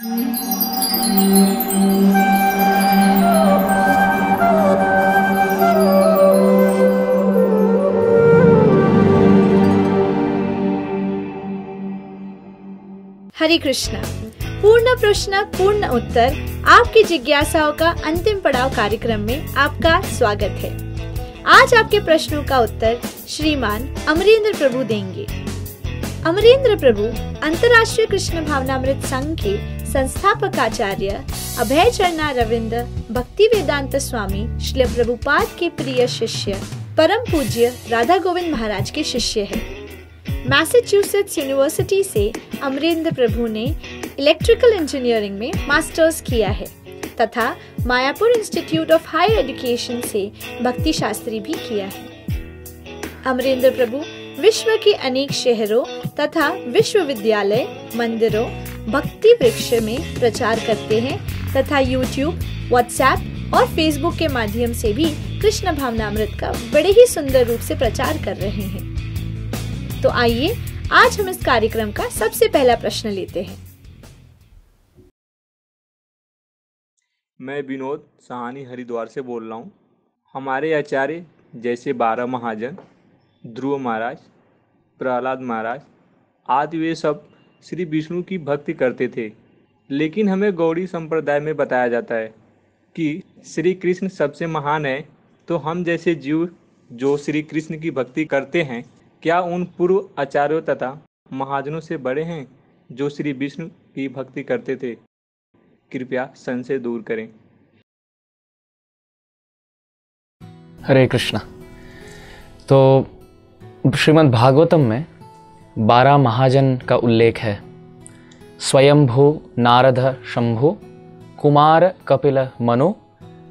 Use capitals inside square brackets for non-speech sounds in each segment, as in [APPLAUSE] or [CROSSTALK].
हरे कृष्णा, पूर्ण प्रश्न, पूर्ण उत्तर, आपकी जिज्ञासाओं का अंतिम पड़ाव कार्यक्रम में आपका स्वागत है। आज आपके प्रश्नों का उत्तर श्रीमान अमरेंद्र प्रभु देंगे। अमरेंद्र प्रभु, अंतर्राष्ट्रीय कृष्ण भावनामृत संघ के संस्थापक आचार्य अभय चरणा रविंद्र भक्ति वेदांत स्वामी, श्री प्रभुपाद के प्रिय शिष्य, परम पूज्य राधा गोविंद महाराज के शिष्य है। मैसेच्यूसेट्स यूनिवर्सिटी से अमरेंद्र प्रभु ने इलेक्ट्रिकल इंजीनियरिंग में मास्टर्स किया है, तथा Mayapur institute of higher education से भक्ति शास्त्री भी किया है। अमरेंद्र प्रभु विश्व के अनेक शहरों तथा विश्वविद्यालय, मंदिरों भक्ति वृक्ष में प्रचार करते हैं तथा यूट्यूब व्हाट्सएप और फेसबुक के माध्यम से भी कृष्ण भावनामृत का बड़े ही सुंदर रूप से प्रचार कर रहे हैं। तो आइए, आज हम इस कार्यक्रम का सबसे पहला प्रश्न लेते हैं। मैं विनोद सहानी हरिद्वार से बोल रहा हूँ। हमारे आचार्य जैसे बारह महाजन, ध्रुव महाराज, प्रहलाद महाराज आदि वे सब श्री विष्णु की भक्ति करते थे। लेकिन हमें गौड़ी संप्रदाय में बताया जाता है कि श्री कृष्ण सबसे महान है तो हम जैसे जीव जो श्री कृष्ण की भक्ति करते हैं, क्या उन पूर्व आचार्यों तथा महाजनों से बड़े हैं जो श्री विष्णु की भक्ति करते थे? कृपया संशय दूर करें। हरे कृष्णा। तो श्रीमद् भागवतम में बारह महाजन का उल्लेख है। स्वयंभू, नारद, शंभु, कुमार, कपिल, मनु,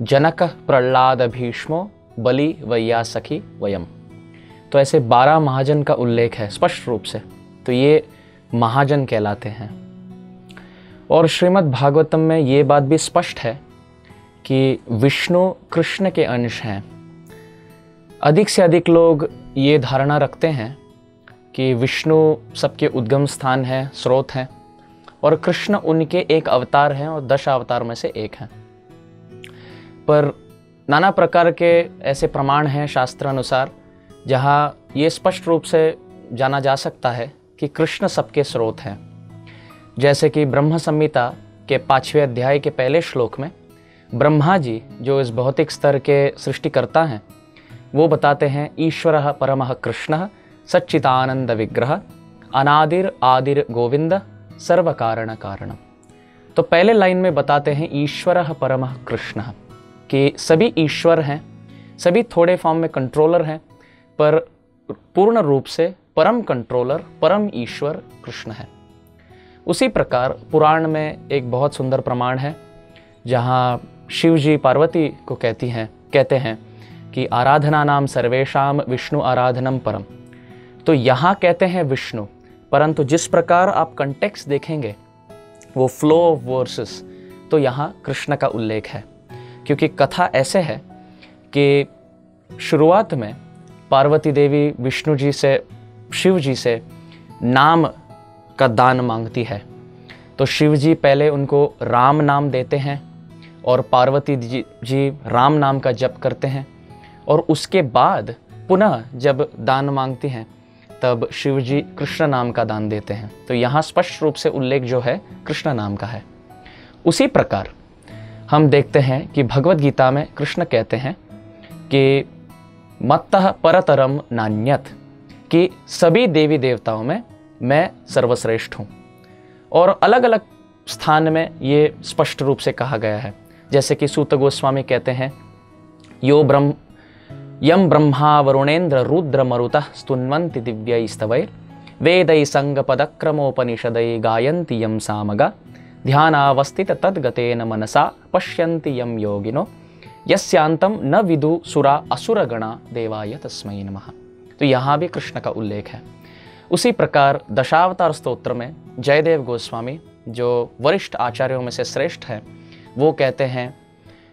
जनक, प्रहलाद, भीष्मो, बलि वैया सखी वयम। तो ऐसे बारह महाजन का उल्लेख है, स्पष्ट रूप से। तो ये महाजन कहलाते हैं। और श्रीमद् भागवतम में ये बात भी स्पष्ट है कि विष्णु कृष्ण के अंश हैं। अधिक से अधिक लोग ये धारणा रखते हैं कि विष्णु सबके उद्गम स्थान है, स्रोत हैं, और कृष्ण उनके एक अवतार हैं और दश अवतार में से एक हैं। पर नाना प्रकार के ऐसे प्रमाण हैं शास्त्र अनुसार जहाँ ये स्पष्ट रूप से जाना जा सकता है कि कृष्ण सबके स्रोत हैं। जैसे कि ब्रह्म संहिता के पाँचवें अध्याय के पहले श्लोक में, ब्रह्मा जी, जो इस भौतिक स्तर के सृष्टिकर्ता हैं, वो बताते हैं, ईश्वर परम कृष्ण सच्चिदानंद विग्रह, अनादिर आदिर गोविंद सर्व कारण कारणम तो पहले लाइन में बताते हैं ईश्वर परम कृष्ण। कि सभी ईश्वर हैं, सभी थोड़े फॉर्म में कंट्रोलर हैं, पर पूर्ण रूप से परम कंट्रोलर, परम ईश्वर कृष्ण है। उसी प्रकार पुराण में एक बहुत सुंदर प्रमाण है, जहाँ शिव जी पार्वती को कहती हैं, कहते हैं कि आराधना नाम सर्वेशा विष्णु आराधनम परम। तो यहाँ कहते हैं विष्णु, परंतु जिस प्रकार आप कंटेक्स देखेंगे, वो फ्लो ऑफ़ वर्सेस तो यहाँ कृष्ण का उल्लेख है। क्योंकि कथा ऐसे है कि शुरुआत में पार्वती देवी विष्णु जी से, शिव जी से नाम का दान मांगती है। तो शिव जी पहले उनको राम नाम देते हैं और पार्वती जी जी राम नाम का जप करते हैं। और उसके बाद पुनः जब दान मांगती हैं तब शिव जी कृष्ण नाम का दान देते हैं। तो यहाँ स्पष्ट रूप से उल्लेख जो है, कृष्ण नाम का है। उसी प्रकार हम देखते हैं कि भगवत गीता में कृष्ण कहते हैं कि मत्त परतरम नान्यत, कि सभी देवी देवताओं में मैं सर्वश्रेष्ठ हूँ। और अलग अलग स्थान में ये स्पष्ट रूप से कहा गया है। जैसे कि सूत गोस्वामी कहते हैं, यो ब्रह्म यम ब्रह्मा वरुणेन्द्र रुद्र मरुत स्तुन्वन्ति वेदै संगपदक्रमोपनिषदै गायन्ति यम सामगा। ध्यानावस्थित तद्गतेन मनसा पश्यन्ति यम योगिनो। यस्यांतम न विदु सुरा असुर गणा देवाय तस्मय नमः। तो यहाँ भी कृष्ण का उल्लेख है। उसी प्रकार दशावतार स्तोत्र में जयदेव गोस्वामी, जो वरिष्ठ आचार्यों में से श्रेष्ठ है, वो कहते हैं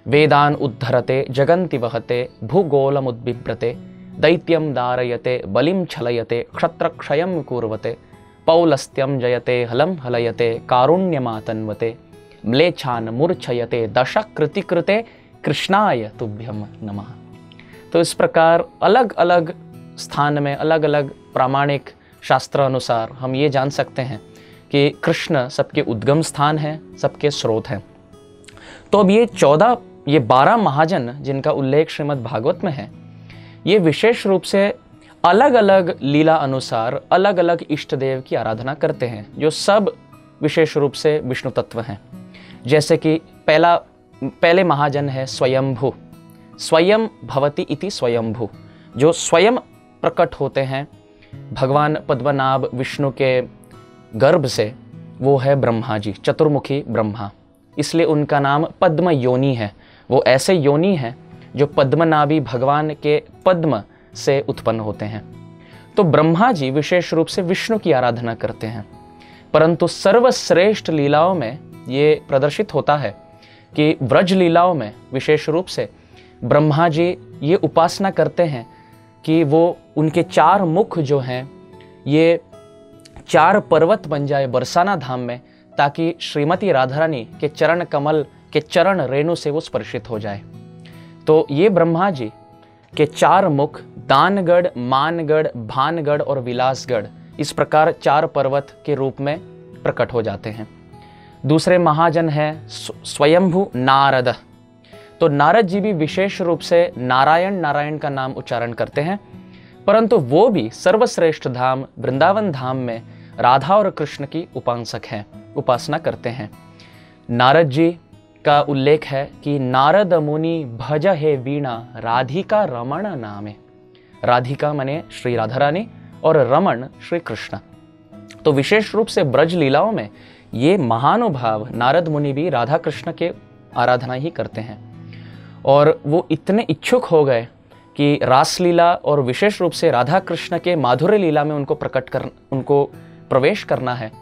वेदान उद्धरते, जगन्ति वहते भूगोल भूगोलमुद्बिभ्रते दैत्यम दारयते बलिम छलयते क्षत्रक्षयम कुर्वते पौलस्त्यम जयते हलम हलयते, कारुण्यमातन्वते, म्लेच्छान मूर्छयते दशकृति कृते कृष्णाय तुभ्यम नमः। तो इस प्रकार अलग अलग स्थान में अलग अलग प्रामाणिक शास्त्र अनुसार हम ये जान सकते हैं कि कृष्ण सबके उद्गम स्थान है, सबके स्रोत हैं। तो अब ये चौदह ये बारह महाजन जिनका उल्लेख श्रीमद् भागवत में है, ये विशेष रूप से अलग अलग लीला अनुसार अलग अलग इष्ट देव की आराधना करते हैं, जो सब विशेष रूप से विष्णु तत्व हैं। जैसे कि पहला, पहले महाजन है स्वयंभू। स्वयं भवति इति स्वयंभू। जो स्वयं प्रकट होते हैं, भगवान पद्मनाभ विष्णु के गर्भ से, वो है ब्रह्मा जी, चतुर्मुखी ब्रह्मा। इसलिए उनका नाम पद्म योनि है। वो ऐसे योनि हैं जो पद्मनाभी भगवान के पद्म से उत्पन्न होते हैं। तो ब्रह्मा जी विशेष रूप से विष्णु की आराधना करते हैं। परंतु सर्वश्रेष्ठ लीलाओं में ये प्रदर्शित होता है कि व्रज लीलाओं में विशेष रूप से ब्रह्मा जी ये उपासना करते हैं कि वो उनके चार मुख जो हैं, ये चार पर्वत बन जाए बरसाना धाम में, ताकि श्रीमती राधा रानी के चरण कमल के चरण रेणु से वो स्पर्शित हो जाए। तो ये ब्रह्मा जी के चार मुख, दानगढ़, मानगढ़, भानगढ़ और विलासगढ़, इस प्रकार चार पर्वत के रूप में प्रकट हो जाते हैं। दूसरे महाजन है स्वयंभू नारद। तो नारद जी भी विशेष रूप से नारायण नारायण का नाम उच्चारण करते हैं। परंतु वो भी सर्वश्रेष्ठ धाम, वृंदावन धाम में राधा और कृष्ण की उपासक हैं, उपासना करते हैं। नारद जी का उल्लेख है कि नारद मुनि भज हे वीणा, राधिका रमण नामे। राधिका मने श्री राधा रानी और रमण श्री कृष्ण। तो विशेष रूप से ब्रज लीलाओं में ये महानुभाव नारद मुनि भी राधा कृष्ण के आराधना ही करते हैं। और वो इतने इच्छुक हो गए कि रासलीला और विशेष रूप से राधा कृष्ण के माधुर्य लीला में उनको प्रकट कर, उनको प्रवेश करना है।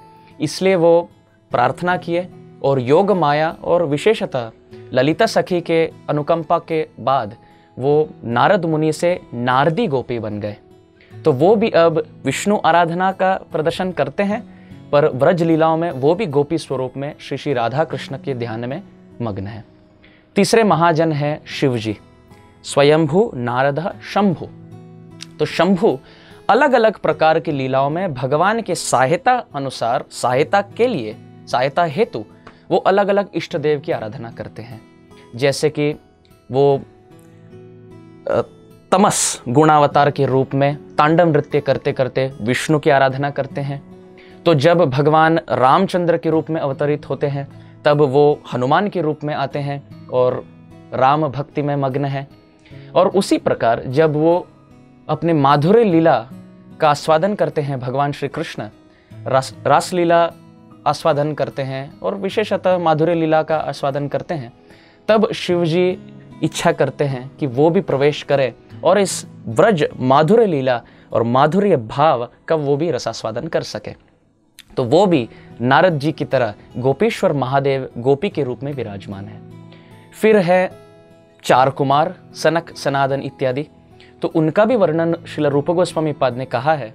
इसलिए वो प्रार्थना किए और योग माया और विशेषतः ललिता सखी के अनुकंपा के बाद वो नारद मुनि से नारदी गोपी बन गए। तो वो भी अब विष्णु आराधना का प्रदर्शन करते हैं, पर व्रज लीलाओं में वो भी गोपी स्वरूप में श्री श्री राधा कृष्ण के ध्यान में मग्न है। तीसरे महाजन है शिवजी, स्वयंभू, नारद, शंभु। तो शंभु अलग अलग प्रकार की लीलाओं में भगवान के सहायता अनुसार, सहायता के लिए, सहायता हेतु वो अलग अलग इष्ट देव की आराधना करते हैं। जैसे कि वो तमस गुणावतार के रूप में तांडव नृत्य करते करते विष्णु की आराधना करते हैं। तो जब भगवान रामचंद्र के रूप में अवतरित होते हैं, तब वो हनुमान के रूप में आते हैं और राम भक्ति में मग्न है। और उसी प्रकार जब वो अपने माधुर्य लीला का आस्वादन करते हैं भगवान श्री कृष्ण, रास, रासलीला आस्वादन करते हैं और विशेषतः माधुर्य लीला का आस्वादन करते हैं। तब शिव जी इच्छा करते हैं कि वो भी प्रवेश करें और इस व्रज माधुर्य लीला और माधुर्य भाव का वो भी रसास्वादन कर सके। तो वो भी नारद जी की तरह गोपेश्वर महादेव गोपी के रूप में विराजमान है। फिर है चार कुमार, सनक सनादन इत्यादि। तो उनका भी वर्णन शिला रूप गोस्वामी पाद ने कहा है,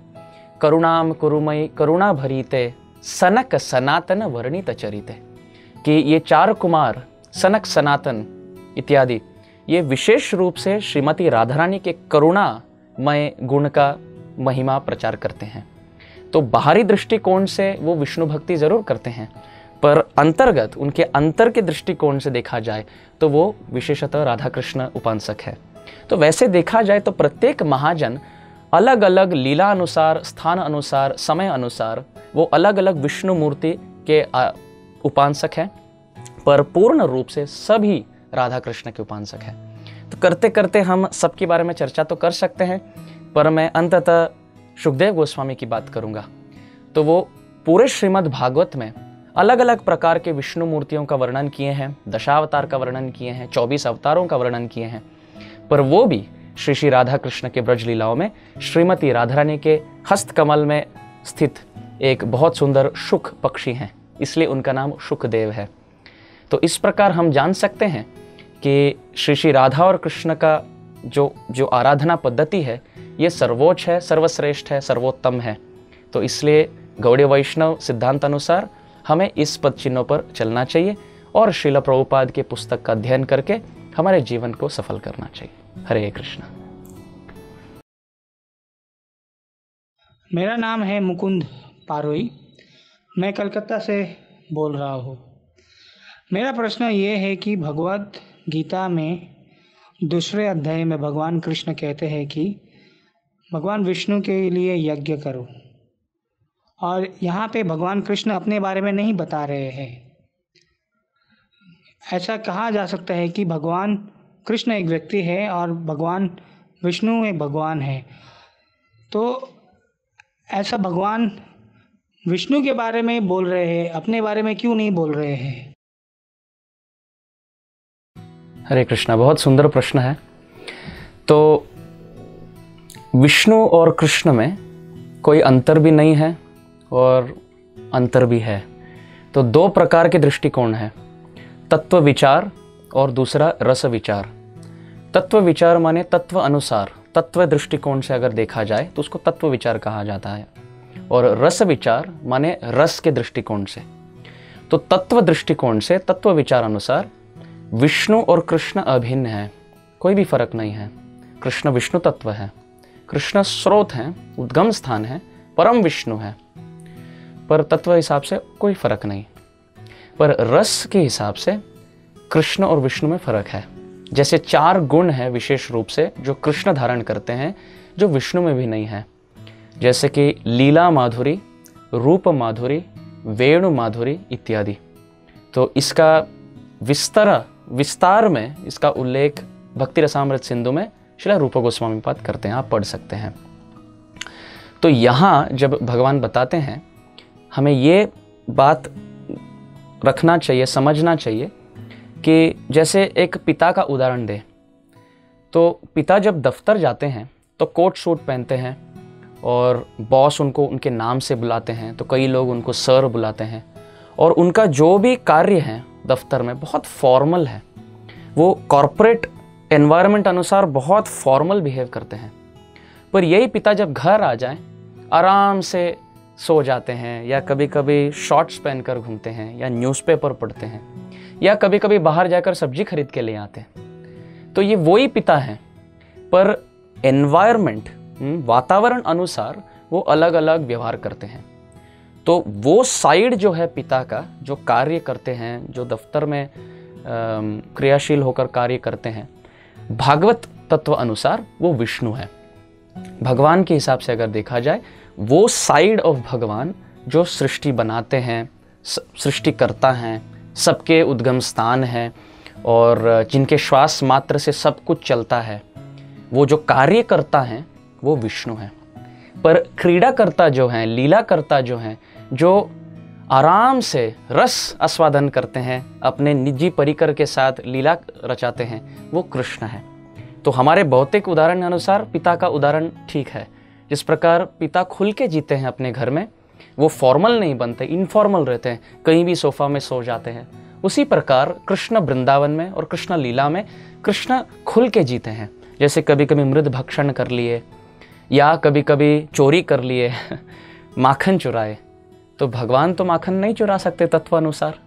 करुणाम कुरुमय, करुणा भरीते सनक सनातन वर्णित चरित है। कि ये चार कुमार, सनक सनातन इत्यादि, ये विशेष रूप से श्रीमती राधा रानी के करुणामय गुण का महिमा प्रचार करते हैं। तो बाहरी दृष्टिकोण से वो विष्णु भक्ति ज़रूर करते हैं, पर अंतर्गत, उनके अंतर के दृष्टिकोण से देखा जाए तो वो विशेषतः राधा कृष्ण उपासक है। तो वैसे देखा जाए तो प्रत्येक महाजन अलग अलग लीला अनुसार स्थान अनुसार समय अनुसार वो अलग अलग विष्णु मूर्ति के उपांसक हैं, पर पूर्ण रूप से सभी राधा कृष्ण के उपांसक हैं। तो करते करते हम सबके बारे में चर्चा तो कर सकते हैं, पर मैं अंततः सुखदेव गोस्वामी की बात करूँगा। तो वो पूरे श्रीमद् भागवत में अलग अलग प्रकार के विष्णु मूर्तियों का वर्णन किए हैं, दशावतार का वर्णन किए हैं, चौबीस अवतारों का वर्णन किए हैं, पर वो भी श्री श्री राधा कृष्ण के ब्रज लीलाओं में, श्रीमती राधा रानी के हस्त कमल में स्थित एक बहुत सुंदर सुख पक्षी हैं। इसलिए उनका नाम सुखदेव है। तो इस प्रकार हम जान सकते हैं कि श्री श्री राधा और कृष्ण का जो जो आराधना पद्धति है, ये सर्वोच्च है, सर्वश्रेष्ठ है, सर्वोत्तम है। तो इसलिए गौड़ीय वैष्णव सिद्धांत अनुसार हमें इस पद चिन्हों पर चलना चाहिए और शिला प्रभुपाद के पुस्तक का अध्ययन करके हमारे जीवन को सफल करना चाहिए। हरे कृष्ण। मेरा नाम है मुकुंद पारोई। मैं कलकत्ता से बोल रहा हूँ। मेरा प्रश्न ये है कि भगवत गीता में दूसरे अध्याय में भगवान कृष्ण कहते हैं कि भगवान विष्णु के लिए यज्ञ करो। और यहाँ पे भगवान कृष्ण अपने बारे में नहीं बता रहे हैं। ऐसा कहा जा सकता है कि भगवान कृष्ण एक व्यक्ति है और भगवान, विष्णु एक भगवान है। तो ऐसा भगवान विष्णु के बारे में बोल रहे हैं, अपने बारे में क्यों नहीं बोल रहे हैं? हरे कृष्णा, बहुत सुंदर प्रश्न है। तो विष्णु और कृष्ण में कोई अंतर भी नहीं है और अंतर भी है। तो दो प्रकार के दृष्टिकोण है। तत्व विचार और दूसरा रस विचार। तत्व विचार माने तत्व अनुसार। तत्व दृष्टिकोण से अगर देखा जाए तो उसको तत्व विचार कहा जाता है। और रस विचार माने रस के दृष्टिकोण से। तो तत्व दृष्टिकोण से तत्व विचार अनुसार विष्णु और कृष्ण अभिन्न है। कोई भी फ़र्क नहीं है। कृष्ण विष्णु तत्व है। कृष्ण स्रोत हैं, उद्गम स्थान है, परम विष्णु है। पर तत्व हिसाब से कोई फ़र्क नहीं। पर रस के हिसाब से कृष्ण और विष्णु में फ़र्क है। जैसे चार गुण हैं विशेष रूप से, जो कृष्ण धारण करते हैं, जो विष्णु में भी नहीं है। जैसे कि लीला माधुरी, रूप माधुरी, वेणु माधुरी इत्यादि। तो इसका विस्तार विस्तार में इसका उल्लेख भक्ति रसामृत सिंधु में शिला रूप गोस्वामी पाद करते हैं, आप पढ़ सकते हैं। तो यहाँ जब भगवान बताते हैं, हमें ये बात रखना चाहिए, समझना चाहिए कि जैसे एक पिता का उदाहरण दें तो पिता जब दफ्तर जाते हैं तो कोट सूट पहनते हैं और बॉस उनको उनके नाम से बुलाते हैं तो कई लोग उनको सर बुलाते हैं और उनका जो भी कार्य है दफ्तर में बहुत फॉर्मल है। वो कॉरपोरेट एनवायरनमेंट अनुसार बहुत फॉर्मल बिहेव करते हैं। पर यही पिता जब घर आ जाए, आराम से सो जाते हैं या कभी कभी शॉर्ट्स पहनकर घूमते हैं या न्यूज़पेपर पढ़ते हैं या कभी कभी बाहर जाकर सब्ज़ी खरीद के ले आते हैं। तो ये वही पिता हैं। पर एनवायरनमेंट हम्म, वातावरण अनुसार वो अलग अलग व्यवहार करते हैं। तो वो साइड जो है पिता का जो कार्य करते हैं जो दफ्तर में क्रियाशील होकर कार्य करते हैं भागवत तत्व अनुसार वो विष्णु है। भगवान के हिसाब से अगर देखा जाए वो साइड ऑफ़ भगवान जो सृष्टि बनाते हैं सृष्टि करता हैं सबके उद्गम स्थान है और जिनके श्वास मात्र से सब कुछ चलता है, वो जो कार्य करता है, वो विष्णु है। पर क्रीड़ा करता जो हैं लीला करता जो हैं, जो आराम से रस आस्वादन करते हैं, अपने निजी परिकर के साथ लीला रचाते हैं, वो कृष्ण है। तो हमारे भौतिक उदाहरण अनुसार पिता का उदाहरण ठीक है। जिस प्रकार पिता खुल के जीते हैं अपने घर में वो फॉर्मल नहीं बनते इनफॉर्मल रहते हैं, कहीं भी सोफा में सो जाते हैं। उसी प्रकार कृष्ण वृंदावन में और कृष्ण लीला में कृष्ण खुल के जीते हैं। जैसे कभी कभी मृद भक्षण कर लिए, या कभी कभी चोरी कर लिए, [LAUGHS] माखन चुराए तो भगवान तो माखन नहीं चुरा सकते तत्व अनुसार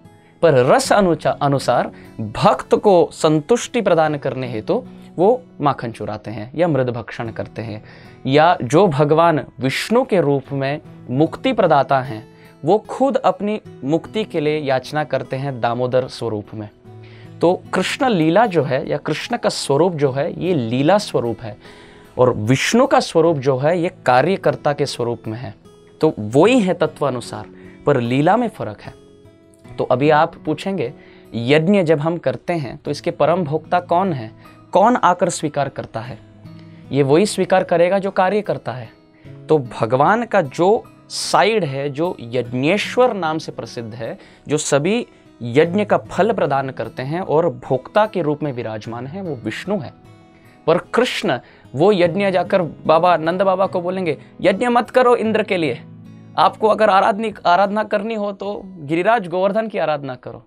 पर रस अनुसार भक्त को संतुष्टि प्रदान करने हेतु तो वो माखन चुराते हैं, या मृद भक्षण करते हैं, या जो भगवान विष्णु के रूप में मुक्ति प्रदाता हैं। वो खुद अपनी मुक्ति के लिए याचना करते हैं दामोदर स्वरूप में। तो कृष्ण लीला जो है या कृष्ण का स्वरूप जो है, ये लीला स्वरूप है। और विष्णु का स्वरूप जो है, ये कार्यकर्ता के स्वरूप में है। तो वही है तत्व अनुसार पर लीला में फ़र्क है। तो अभी आप पूछेंगे, यज्ञ जब हम करते हैं तो इसके परम भोक्ता कौन है? कौन आकर स्वीकार करता है? ये वही स्वीकार करेगा जो कार्य करता है। तो भगवान का जो साइड है जो यज्ञेश्वर नाम से प्रसिद्ध है, जो सभी यज्ञ का फल प्रदान करते हैं और भोक्ता के रूप में विराजमान है, वो विष्णु है। पर कृष्ण, वो यज्ञ जाकर बाबा, नंद बाबा को बोलेंगे, यज्ञ मत करो इंद्र के लिए। आपको अगर आराधनी, आराधना करनी हो तो गिरिराज गोवर्धन की आराधना करो।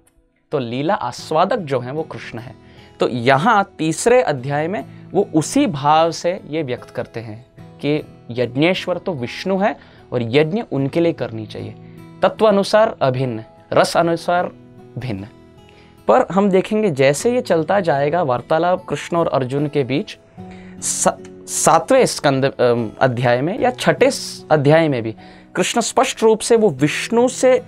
तो लीला आस्वादक जो है, वो कृष्ण है। तो यहाँ तीसरे अध्याय में वो उसी भाव से ये व्यक्त करते हैं कि यज्ञेश्वर तो विष्णु है और यज्ञ उनके लिए करनी चाहिए। तत्व अनुसार अभिन्न रस अनुसार भिन्न। पर हम देखेंगे जैसे ये चलता जाएगा, वार्तालाप कृष्ण और अर्जुन के बीच सातवें स्कंद अध्याय में या छठे अध्याय में भी, कृष्ण स्पष्ट रूप से वो विष्णु से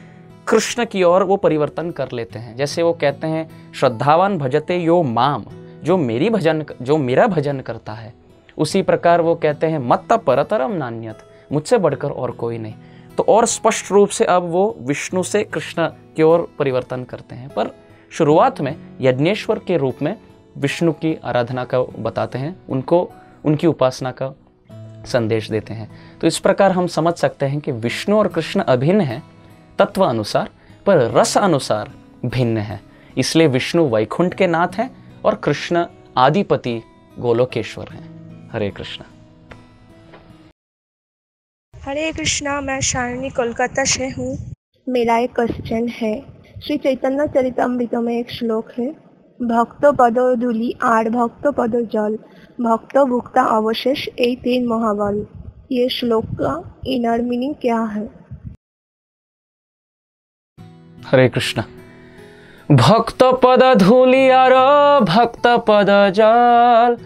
कृष्ण की ओर वो परिवर्तन कर लेते हैं। जैसे वो कहते हैं, श्रद्धावान भजते यो माम, जो मेरी भजन, जो मेरा भजन करता है। उसी प्रकार वो कहते हैं मत्त परतरम नान्यत। मुझसे बढ़कर और कोई नहीं। तो और स्पष्ट रूप से अब वो विष्णु से कृष्ण की ओर परिवर्तन करते हैं। पर शुरुआत में यज्ञेश्वर के रूप में विष्णु की आराधना का बताते हैं। उनको, उनकी उपासना का संदेश देते हैं। तो इस प्रकार हम समझ सकते हैं कि विष्णु और कृष्ण अभिन्न हैं, तत्व अनुसार, पर रस अनुसार भिन्न है। इसलिए विष्णु वैकुंठ के नाथ हैं और कृष्ण आदिपति गोलोकेश्वर हैं। हरे कृष्ण। हरे कृष्णा, मैं शालिनी कोलकाता से हूँ। मेरा एक क्वेश्चन है। श्री चैतन्य चरितमृत में एक श्लोक है। भक्त पद धूलि, आर भक्त पद जल, भक्त भुक्ता अवशेष, ए तीन महाबल। ये श्लोक का इनर मीनिंग क्या है? हरे कृष्ण। भक्त पद धूलि आर भक्त पद जल,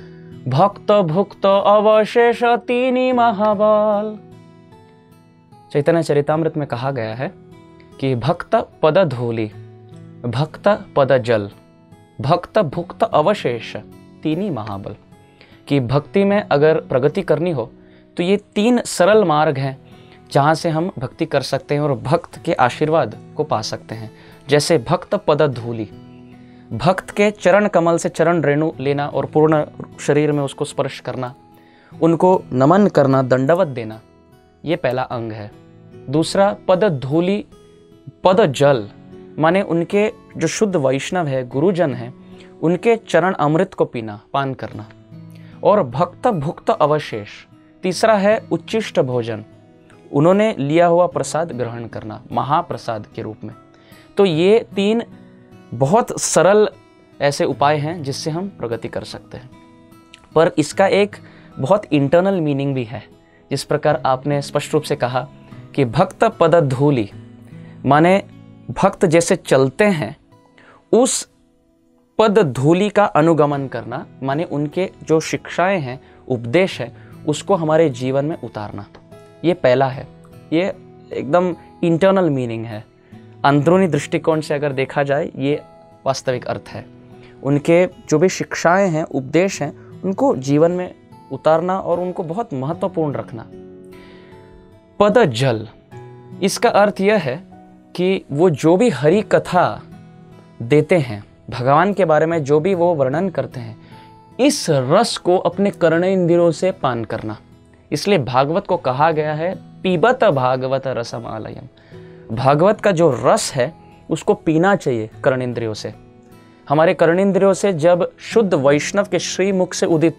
भक्त भुक्त अवशेष, तीन महाबल। चैतन्य चरितमृत में कहा गया है कि भक्त पद धूलि, भक्त पद जल, भक्त भुक्त अवशेष, तीन महाबल। कि भक्ति में अगर प्रगति करनी हो तो ये तीन सरल मार्ग हैं जहाँ से हम भक्ति कर सकते हैं और भक्त के आशीर्वाद को पा सकते हैं। जैसे भक्त पद धूलि, भक्त के चरण कमल से चरण रेणु लेना और पूर्ण शरीर में उसको स्पर्श करना, उनको नमन करना, दंडवत देना, ये पहला अंग है। दूसरा पद धूलि पद जल माने उनके जो शुद्ध वैष्णव है, गुरुजन है, उनके चरण अमृत को पीना, पान करना। और भक्त भुक्त अवशेष, तीसरा है उच्चिष्ट भोजन। उन्होंने लिया हुआ प्रसाद ग्रहण करना, महाप्रसाद के रूप में। तो ये तीन बहुत सरल ऐसे उपाय हैं, जिससे हम प्रगति कर सकते हैं। पर इसका एक बहुत इंटरनल मीनिंग भी है। जिस प्रकार आपने स्पष्ट रूप से कहा कि भक्त पद धूली माने भक्त जैसे चलते हैं, उस पद धूलि का अनुगमन करना, माने उनके जो शिक्षाएँ हैं, उपदेश है, उसको हमारे जीवन में उतारना। ये पहला है। ये एकदम इंटरनल मीनिंग है। अंदरूनी दृष्टिकोण से अगर देखा जाए, ये वास्तविक अर्थ है। उनके जो भी शिक्षाएँ हैं, उपदेश हैं, उनको जीवन में उतारना और उनको बहुत महत्वपूर्ण रखना। पद जल इसका अर्थ यह है कि वो जो भी हरी कथा देते हैं, भगवान के बारे में जो भी वो वर्णन करते हैं, इस रस को अपने कर्ण इंद्रियों से पान करना। इसलिए भागवत को कहा गया है, पीबत भागवत रसम आलयम। भागवत का जो रस है, उसको पीना चाहिए कर्ण इंद्रियों से। हमारे कर्ण इंद्रियों से जब शुद्ध वैष्णव के श्रीमुख से उदित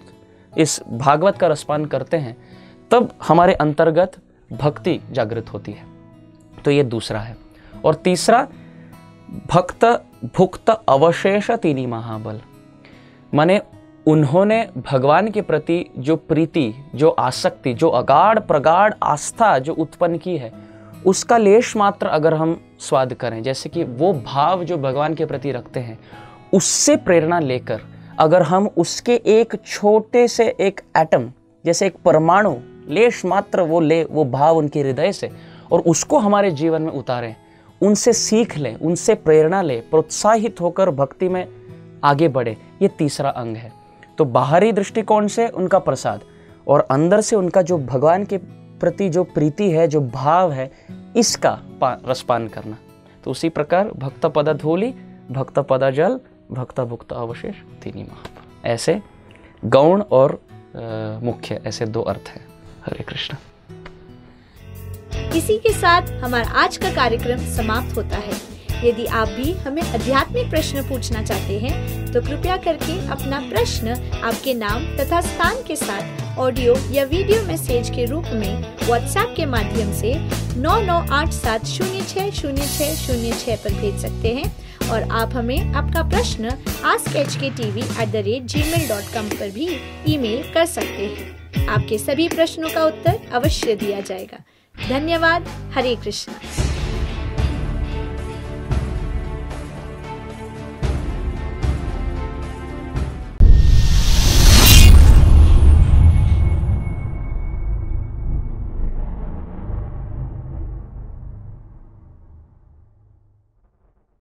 इस भागवत का रसपान करते हैं, तब हमारे अंतर्गत भक्ति जागृत होती है। तो ये दूसरा है। और तीसरा, भक्त, भुक्त अवशेष तीनी महाबल। माने उन्होंने भगवान के प्रति जो प्रीति, जो आसक्ति, जो अगाढ़ प्रगाढ़ आस्था, जो उत्पन्न की है, उसका लेश मात्र अगर हम स्वाद करें, जैसे कि वो भाव जो भगवान के प्रति रखते हैं, उससे प्रेरणा लेकर अगर हम उसके एक छोटे से एक एटम जैसे एक परमाणु लेश मात्र वो ले वो भाव उनके हृदय से और उसको हमारे जीवन में उतारें। उनसे सीख लें उनसे प्रेरणा लें प्रोत्साहित होकर भक्ति में आगे बढ़े ये तीसरा अंग है। तो बाहरी दृष्टिकोण से उनका प्रसाद और अंदर से उनका जो भगवान के प्रति जो प्रीति है जो भाव है इसका रसपान करना। तो उसी प्रकार भक्त पद धोली भक्त पद जल भक्त भुक्त अवशेष तीन महा ऐसे गौण और आ, मुख्य ऐसे दो अर्थ हैं। हरे कृष्ण। इसी के साथ हमारा आज का कार्यक्रम समाप्त होता है। यदि आप भी हमें आध्यात्मिक प्रश्न पूछना चाहते हैं तो कृपया करके अपना प्रश्न आपके नाम तथा स्थान के साथ ऑडियो या वीडियो मैसेज के रूप में व्हाट्सएप के माध्यम से नौ नौ आठ सात शून्य छः शून्य छः शून्य छः पर भेज सकते हैं और आप हमें आपका प्रश्न ask H K TV at the rate Gmail dot com पर भी ईमेल कर सकते हैं। आपके सभी प्रश्नों का उत्तर अवश्य दिया जाएगा। धन्यवाद। हरे कृष्ण।